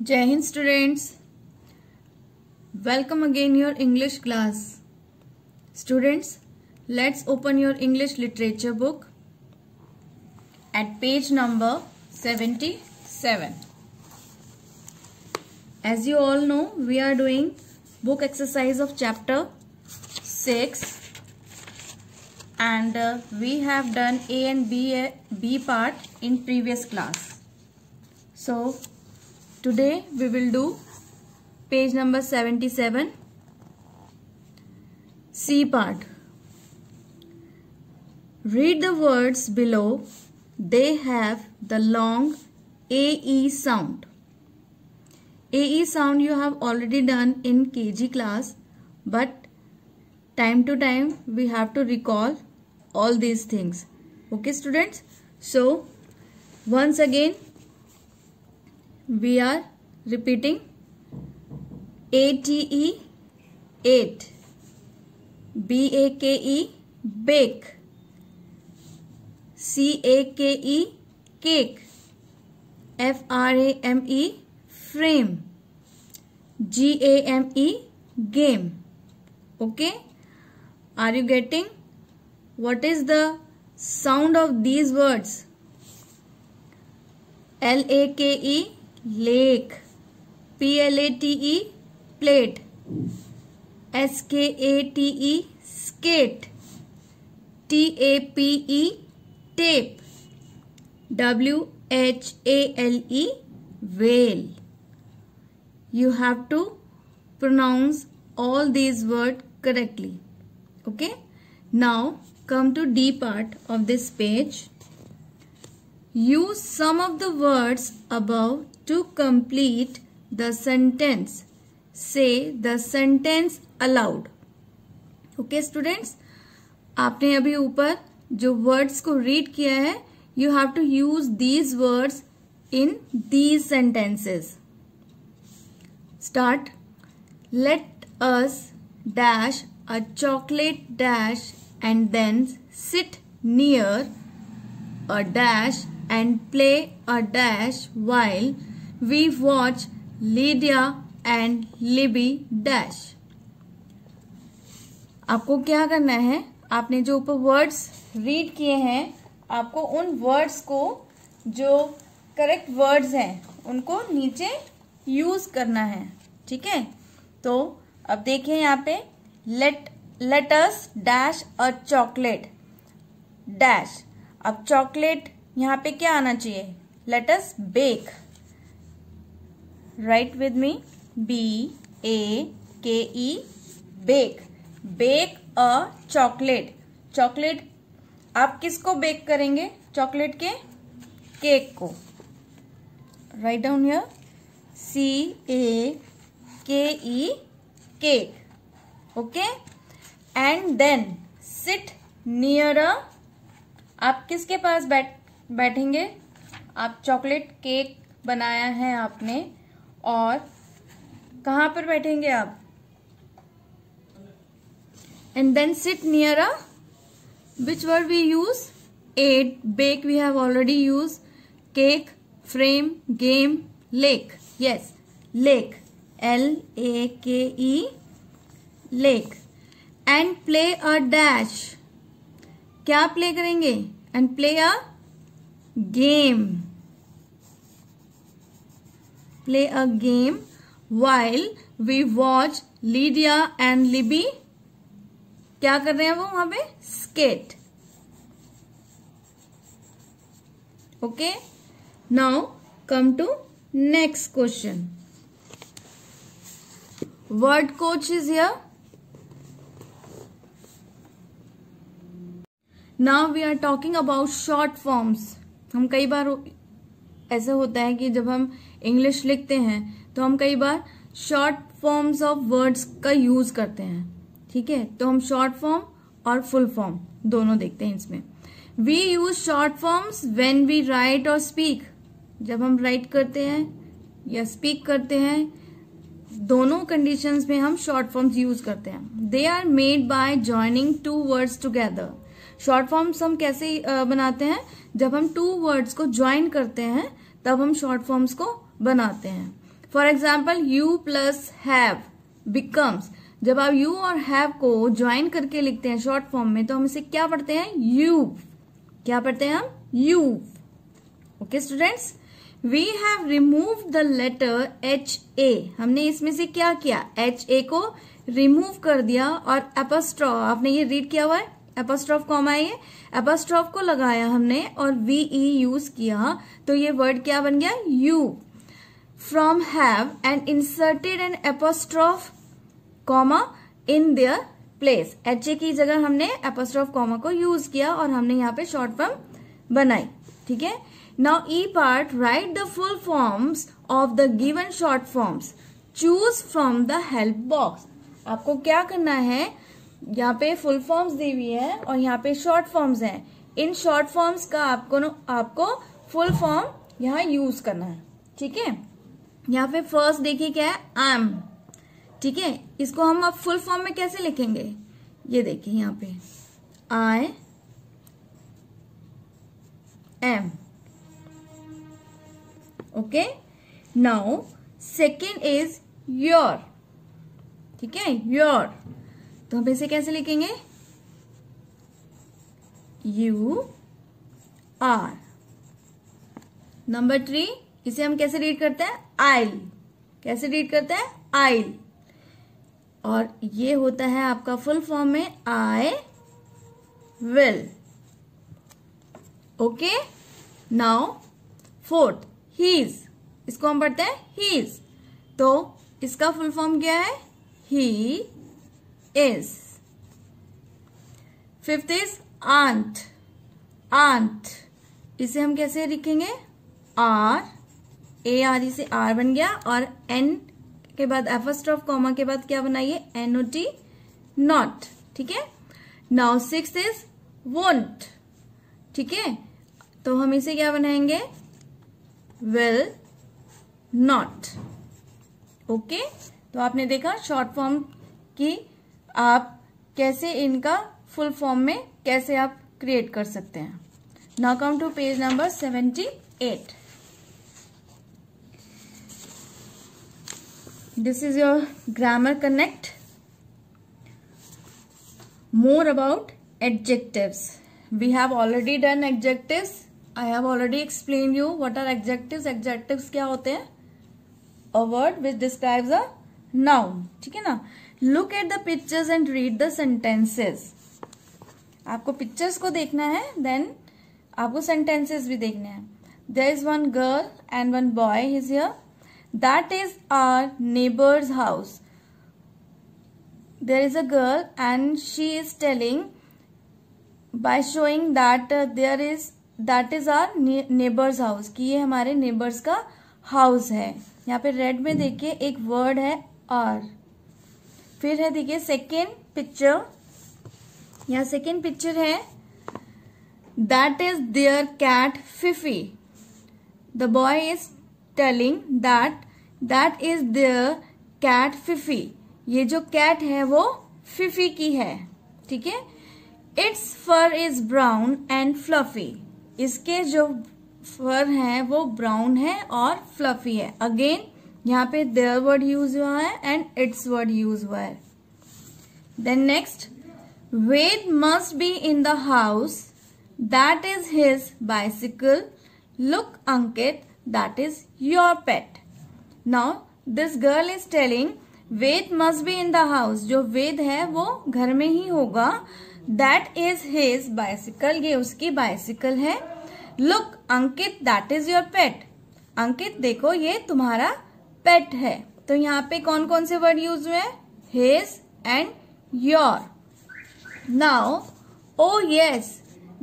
Jai Hind students. Welcome again your English class. Students, let's open your English literature book at page number 77. As you all know, we are doing book exercise of chapter 6 and uh, we have done A and B, B part in previous class. So, Today we will do page number 77 C part. Read the words below. They have the long AE sound. AE sound you have already done in KG class but time to time we have to recall all these things. Okay students? So once again we are repeating ATE 8 BAKE bake CAKE cake FRAME frame GAME game. Okay? Are you getting? What is the sound of these words? LAKE lake. P L A T E plate. S K A T E skate. T A P E tape. W H A L E whale. You have to pronounce all these words correctly. Okay? Now come to D part of this page. Use some of the words above to complete the sentence. Say the sentence aloud. Okay students, आपने अभी ऊपर जो words को read किया है you have to use these words in these sentences. Start. Let us dash a chocolate dash and then sit near a dash and play a dash while we watch Lydia and Libby dash. आपको क्या करना है? आपने जो ऊपर words read किए हैं, आपको उन वर्ड्स को जो करेक्ट वर्ड्स हैं, उनको नीचे यूज़ करना है, ठीक है? तो अब देखिए यहाँ पे let let's dash a chocolate dash अब चॉकलेट यहाँ पे क्या आना चाहिए? Let's bake write with me. B A K E. Bake. Bake a chocolate. Chocolate, आप किसको बेक करेंगे? चॉकलेट के केक को. Write down here C A K E cake okay and then sit near a आप किसके पास बैठ, बैठेंगे? आप चॉकलेट केक बनाया है आपने. और कहाँ पर बैठेंगे आप? And then sit near a word we use at bake we have already use cake frame game lake yes lake L A K E lake and play a dash क्या play करेंगे? And play a game play a game while we watch Lydia and Libby. क्या कर रहे हैं वो वहाँ पे? Skate okay now come to next question word coach is now we are talking about short forms हम कई बार ऐसा होता है कि जब हम इंग्लिश लिखते हैं तो हम कई बार शॉर्ट फॉर्म्स ऑफ़ वर्ड्स का यूज़ करते हैं, ठीक है? तो हम शॉर्ट फॉर्म और फुल फॉर्म दोनों देखते हैं इसमें। We use short forms when we write और स्पीक जब हम राइट करते हैं या स्पीक करते हैं, दोनों कंडीशंस में हम शॉर्ट फॉर्म्स यूज़ करते हैं। They are made by joining two words together short forms हम कैसे बनाते हैं? जब हम टू वर्ड्स को ज्वाइन करते हैं, तब हम शॉर्ट फॉर्म्स को बनाते हैं। For example you plus have becomes जब आप यू और हैव को ज्वाइन करके लिखते हैं शॉर्ट फॉर्म में तो हम इसे क्या पढ़ते हैं? यू क्या पढ़ते हैं हम? You okay students we have remove the letter H A हमने इसमें से क्या किया? एच ए को रिमूव कर दिया और एपस्ट्रॉफ आपने ये रीड किया हुआ है? एपस्ट्रॉफ कॉमा ये। एपस्ट्रॉफ को लगाया हमने और वी ई यूज़ किया। तो ये वर्ड क्या बन गया? You from have and inserted an apostrophe comma in their place H A की जगह हमने एपस्ट्रॉफ कॉमा को यूज़ किया और हमने यहाँ पे शॉर्ट फॉर्म बनाई। ठीक है? Now E part write the full forms of the given short forms choose from the help box आपको क्या करना है? यहाँ पे फुल फॉर्म्स दी हुई है और यहाँ पे शॉर्ट फॉर्म्स हैं। इन शॉर्ट फॉर्म्स का आपको आपको फुल फॉर्म यहाँ यूज़ करना है। ठीक है? यहाँ पे फ़र्स्ट देखिए क्या है एम ठीक है? इसको हम अब फुल फॉर्म में कैसे लिखेंगे? ये देखिए यहाँ पे. I am okay now second is your ठीक है? योर तो हम इसे कैसे लिखेंगे? यू आर नंबर थ्री इसे हम कैसे रीड करते हैं? आइल कैसे रीड करते हैं? आइल और ये होता है आपका फुल फॉर्म में I will okay now fourth he's इसको हम पढ़ते हैं हीज तो इसका फुल फॉर्म क्या है? He is fifth is aunt aunt इसे हम कैसे लिखेंगे? आर ए आर से आर बन गया और एन के बाद एफस्ट ऑफ़ कॉमा के बाद क्या बनाइए? एन ओ टी नॉट ठीक है? नाउ सिक्स इज़ वोंट ठीक है? तो हम इसे क्या बनाएँगे? विल नॉट ओके तो आपने देखा शॉर्ट फॉर्म की आप कैसे इनका फुल फॉर्म में कैसे आप क्रिएट कर सकते हैं। Now come to page number seventy eight this is your grammar connect more about adjectives we have already done adjectives i have already explained you what are adjectives adjectives kya hote hain a word which describes a noun theek hai na look at the pictures and read the sentences आपको pictures को देखना है then आपको sentences भी देखने हैं there is one girl and one boy is here That is our neighbor's house. There is a girl and she is telling by showing that uh, there is that is our neighbor's house कि ये हमारे neighbors का house है यहाँ पे red में देखिए एक वर्ड है आर फिर है देखिए सेकेंड पिक्चर यहाँ सेकेंड पिक्चर है that is their cat Fifi the boy is telling that that is the cat Fifi ये जो कैट है वो फिफी की है, ठीक है? Its fur is brown and fluffy इसके जो फर है वो ब्राउन है और फ्लफी है. अगेन यहाँ पे देयर वर्ड यूज़ हुआ है एंड इट्स वर्ड यूज़ हुआ है. Then next Ved must be in the house that is his bicycle look Ankit that is your pet. Now, this girl is telling Ved must be in the house जो वेद है, वो घर में ही होगा. That is his bicycle ये उसकी bicycle है. Look Ankit that is your pet Ankit देखो, ये तुम्हारा पेट है. तो यहाँ पे कौन कौन से वर्ड यूज़ हुए his and your now oh yes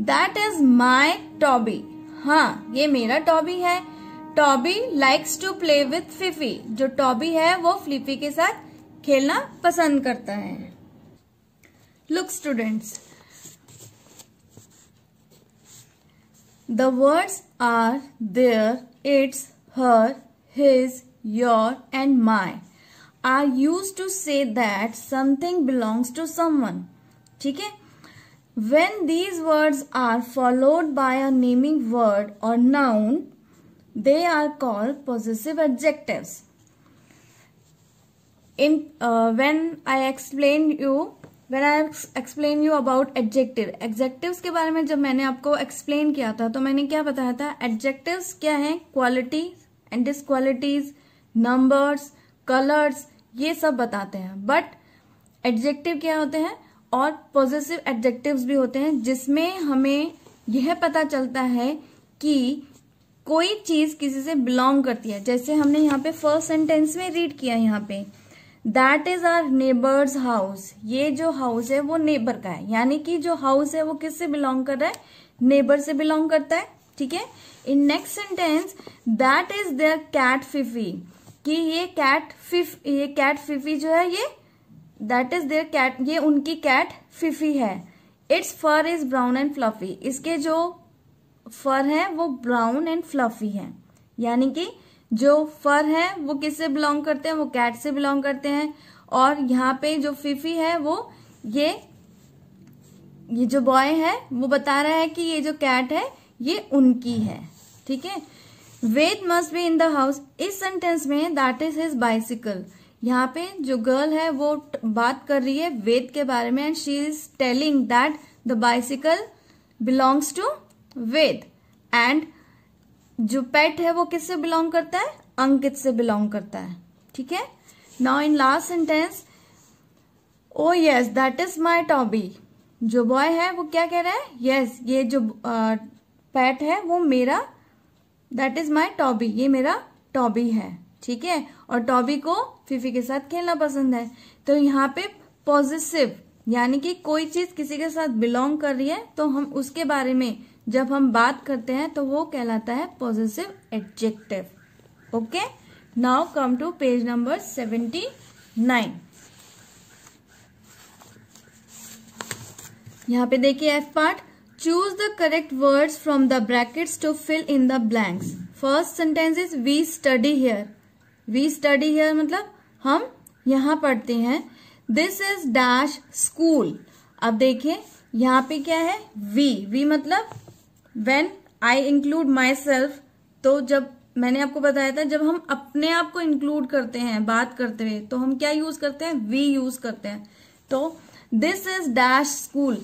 that is my Toby हाँ ये मेरा टॉबी है. Toby likes to play with Fifi जो टॉबी है, वो फ्लिफी के साथ खेलना पसंद करता है। Look students the words are there its her his your and my are use to say that something belongs to someone ठीक है? When these words are followed by a naming word और noun They are called possessive adjectives. In when I explain you when I explain you about adjective adjectives के बारे में जब मैंने आपको explain किया था तो मैंने क्या बताया था? एडजेक्टिव्स क्या है? Quality and disqualities numbers colours ये सब बताते हैं। बट एडजेक्टिव क्या होते हैं? और पॉजिटिव एडजेक्टिव्स भी होते हैं, जिसमें हमें यह पता चलता है कि कोई चीज़ किसी से बिलोंग करती है। जैसे हमने यहाँ पे फ़र्स्ट सेंटेंस में रीड किया यहाँ पे। That is our neighbours house ये जो हाउस है, वो नेबर का है। यानी कि जो हाउस है, वो किससे बिलोंग कर रहा है? नेबर से बिलोंग करता है। ठीक है? In next sentence that is their cat Fifi कि ये कैट फिफ ये कैट फिफी जो है, ये दैट इज़ देयर कैट ये उनकी कैट फिफी है। Its fur is brown and fluffy इसके जो फर है, वो ब्राउन एंड फ्लफी है। यानी कि जो फर है, वो किससे बिलोंग करते हैं? वो कैट से बिलोंग करते हैं। और यहाँ पे जो फिफी है, वो ये ये जो बॉय है, वो बता रहा है कि ये जो कैट है, ये उनकी है। ठीक है? Ved must be in the house. इस सेंटेंस में दैट इज़ हिज बाइसिकल। यहाँ पे जो गर्ल है, वो बात कर रही है वेद के बारे में, and she is telling that the bicycle belongs to Ved. And जो पेट है वो किससे बिलोंग करता है? अंकित से बिलोंग करता है। ठीक है? Now in last sentence oh yes that is my Toby जो बॉय है वो क्या कह रहा है? यस yes, ये जो पेट है वो मेरा दैट इज़ माई टॉबी ये मेरा टॉबी है। ठीक है? और टॉबी को फीफी के साथ खेलना पसंद है। तो यहाँ पे पॉजिटिव यानी कि कोई चीज़ किसी के साथ बिलोंग कर रही है तो हम उसके बारे में जब हम बात करते हैं तो वो कहलाता है positive adjective okay now come to page number seventy nine यहाँ पे देखिए F part choose the correct words from the brackets to fill in the blanks first sentence is we study here we study here मतलब हम यहाँ पढ़ते हैं. This is dash school अब देखिए, यहाँ पे क्या है? वी वी मतलब when I include myself तो जब मैंने आपको बताया था, जब हम अपने आप को इंक्लूड करते हैं, बात करते हुए तो हम क्या यूज़ करते हैं? वी यूज़ करते हैं। तो this is dash school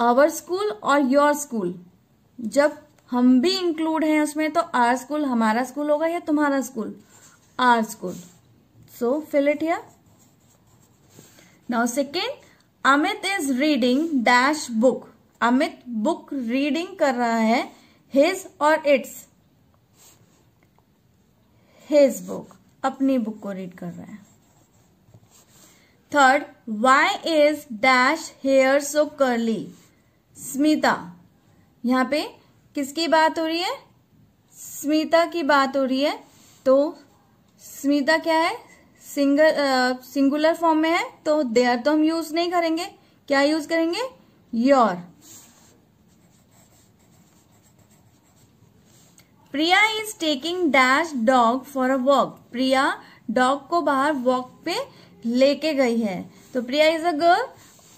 our school और योर स्कूल जब हम भी इंक्लूड हैं उसमें तो आर स्कूल हमारा स्कूल होगा या तुम्हारा school our school so fill it here now second Amit is reading dash book Amit book reading कर रहा है हिज और इट्स। हिज बुक, अपनी बुक को रीड कर रहा है। Third why is dash hair so curly Smita, यहाँ पे किसकी बात हो रही है? स्मिता की बात हो रही है। तो स्मिता क्या है? सिंगल सिंगुलर फॉर्म में है तो देयर तो हम यूज़ नहीं करेंगे। क्या यूज़ करेंगे? Your Priya is taking dash dog for a walk Priya dog को बाहर वॉक पे लेके गई है। तो प्रिया इज़ अ गर्ल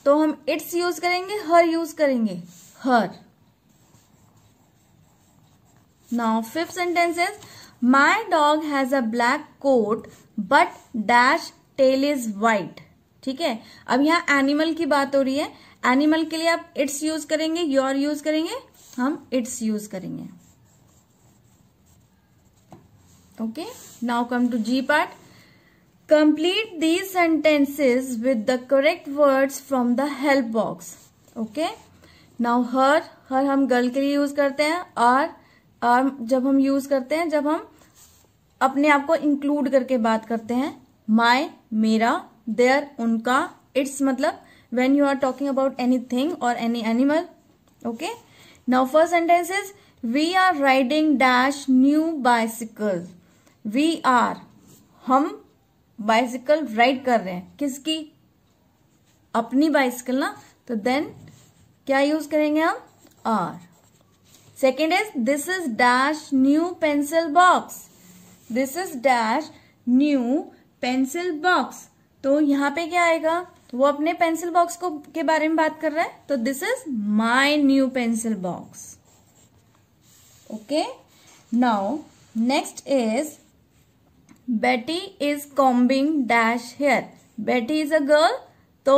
तो हम इट्स यूज़ करेंगे हर यूज़ करेंगे। Her now fifth sentence is my dog has a black coat but dash tail is white ठीक है? अब यहाँ एनिमल की बात हो रही है। एनिमल के लिए आप इट्स यूज़ करेंगे, योर यूज़ करेंगे, हम इट्स यूज़ करेंगे। Okay? Now come to g part. Complete these sentences with the correct words from the help box. Okay? Now her her हम गर्ल के लिए यूज़ करते हैं और और जब हम यूज़ करते हैं, जब हम अपने आप को इंक्लूड करके बात करते हैं माय मेरा देयर उनका, इट्स मतलब when you are talking about anything or any animal okay now first sentence is we are riding dash new bicycle we are हम बाइसिकल राइड कर रहे हैं किसकी अपनी बाइसिकल ना तो देन क्या यूज़ करेंगे हम our second is this is dash new pencil box this is dash new pencil box तो यहाँ पे क्या आएगा वो अपने पेंसिल बॉक्स को के बारे में बात कर रहा है? तो this is my new pencil box okay now next is Betty is combing dash hair Betty is a girl तो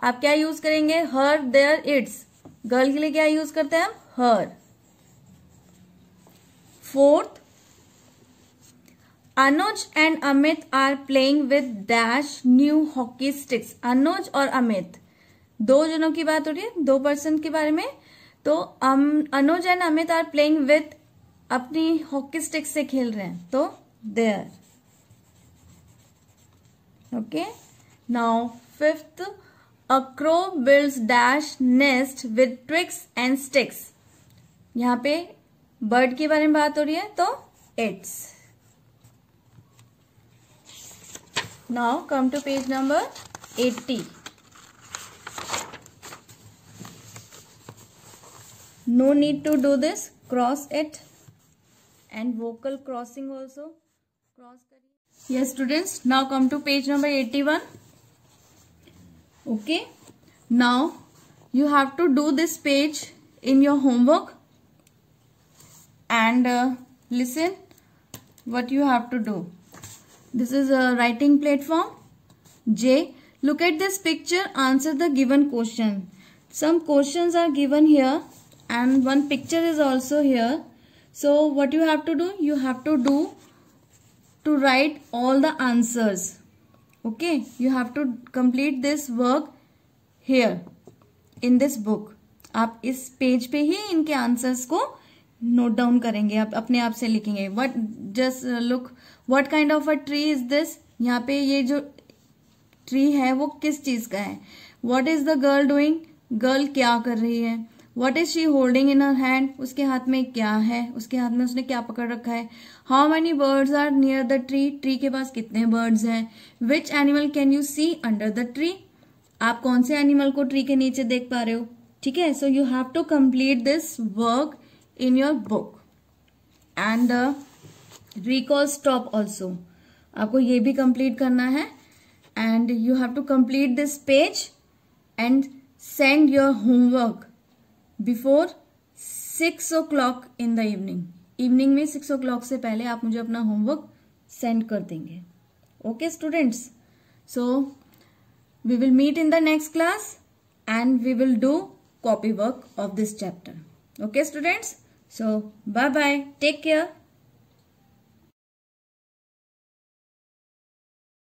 आप क्या यूज़ करेंगे? हर देयर इट्स गर्ल के लिए क्या यूज़ करते हैं हम? Her fourth Anuj and Amit are playing with dash new hockey sticks Anuj और अमित दो जनों की बात हो रही है? दो पर्सन के बारे में? तो Anuj and Amit are playing with अपनी हॉकी स्टिक से खेल रहे हैं. तो their okay now fifth a crow builds dash nest with twigs and sticks यहाँ पे बर्ड के बारे में बात हो रही है तो its Now come to page number 80. No need to do this. Cross it. And vocal crossing also. Cross Yes students. Now come to page number 81. Okay. Now you have to do this page in your homework. And uh, listen what you have to do. This is a writing platform j look at this picture answer the given question some questions are given here and one picture is also here so what you have to do you have to do to write all the answers okay you have to complete this work here in this book आप इस page पे ही इनके answers को note down करेंगे, आप अपने आप से लिखेंगे। What just look what kind of a tree is this यहाँ पे ये जो ट्री है, वो किस चीज़ का है? What is the girl doing girl क्या कर रही है? What is she holding in her hand उसके हाथ में क्या है? उसके हाथ में उसने क्या पकड़ रखा है? How many birds are near the tree tree के पास कितने बर्ड्स हैं? Which animal can you see under the tree आप कौन से एनिमल को ट्री के नीचे देख पा रहे हो? ठीक है so you have to complete this work in your book and recall stop also आपको ये भी कंप्लीट करना है. And you have to complete this page and send your homework before six o'clock in the evening evening में six o'clock से पहले आप मुझे अपना होमवर्क सेंड कर देंगे. Okay students so we will meet in the next class and we will do copy work of this chapter okay students so bye bye take care